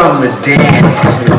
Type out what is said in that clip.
Give me something to dance